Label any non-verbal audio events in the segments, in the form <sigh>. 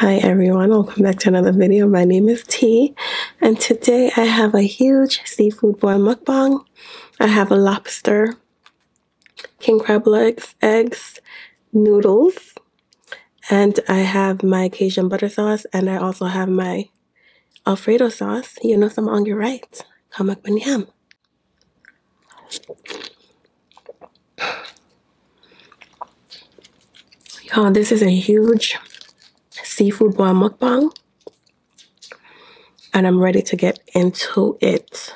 Hi everyone, welcome back to another video. My name is Tee and today I have a huge seafood boil mukbang. I have a lobster, king crab legs, eggs, noodles, and I have my Cajun butter sauce and I also have my Alfredo sauce. You know some on your right. Come up and yum. Y'all, this is a huge seafood boil mukbang. And I'm ready to get into it.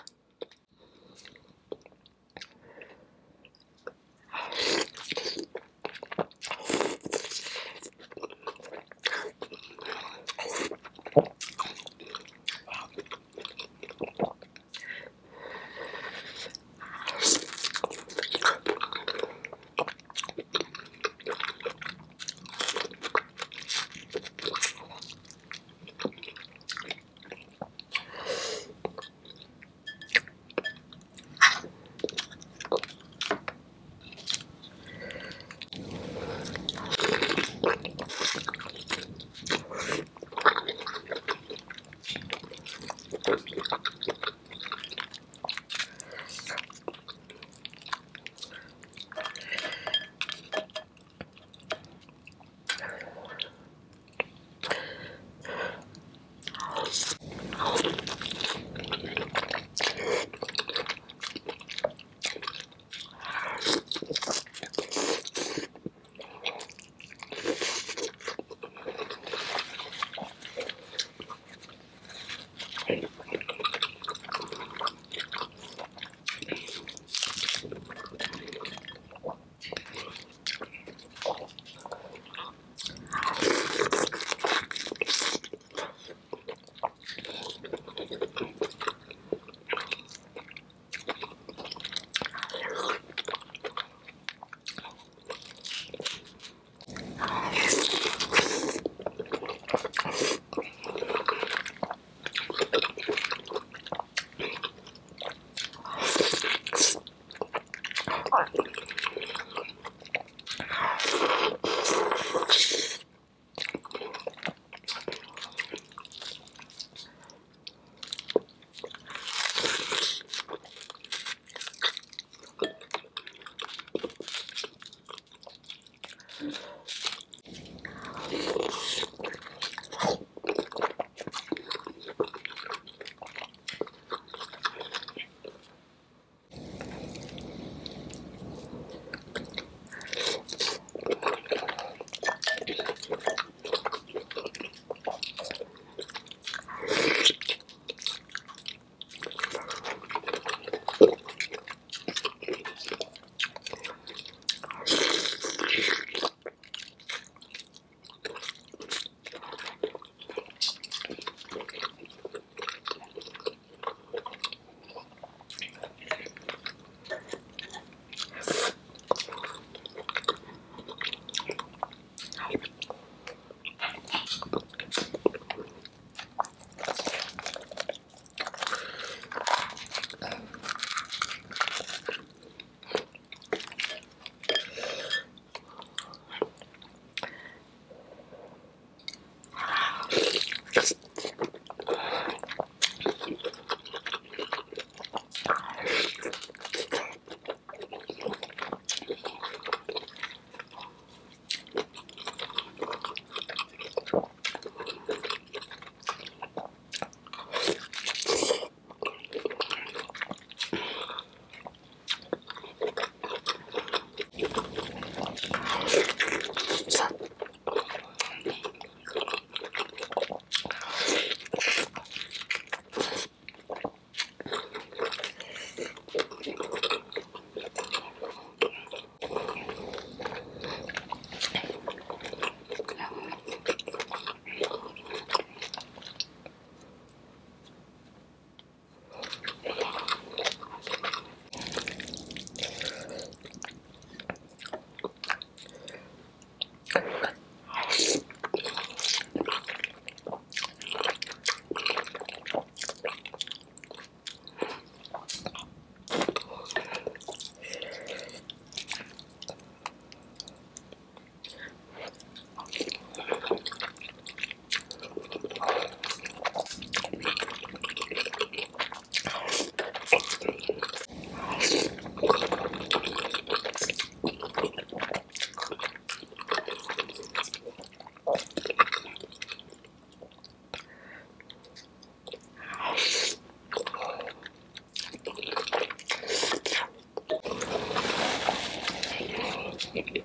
Okay.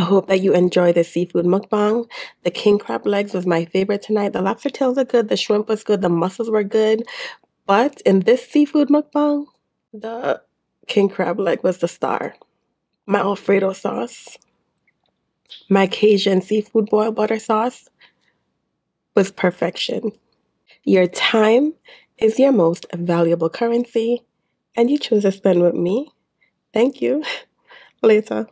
I hope that you enjoy the seafood mukbang. The king crab legs was my favorite tonight. The lobster tails are good. The shrimp was good. The mussels were good. But in this seafood mukbang, the king crab leg was the star. My Alfredo sauce, my Cajun seafood boil butter sauce was perfection. Your time is your most valuable currency, and you choose to spend with me. Thank you. <laughs> Later.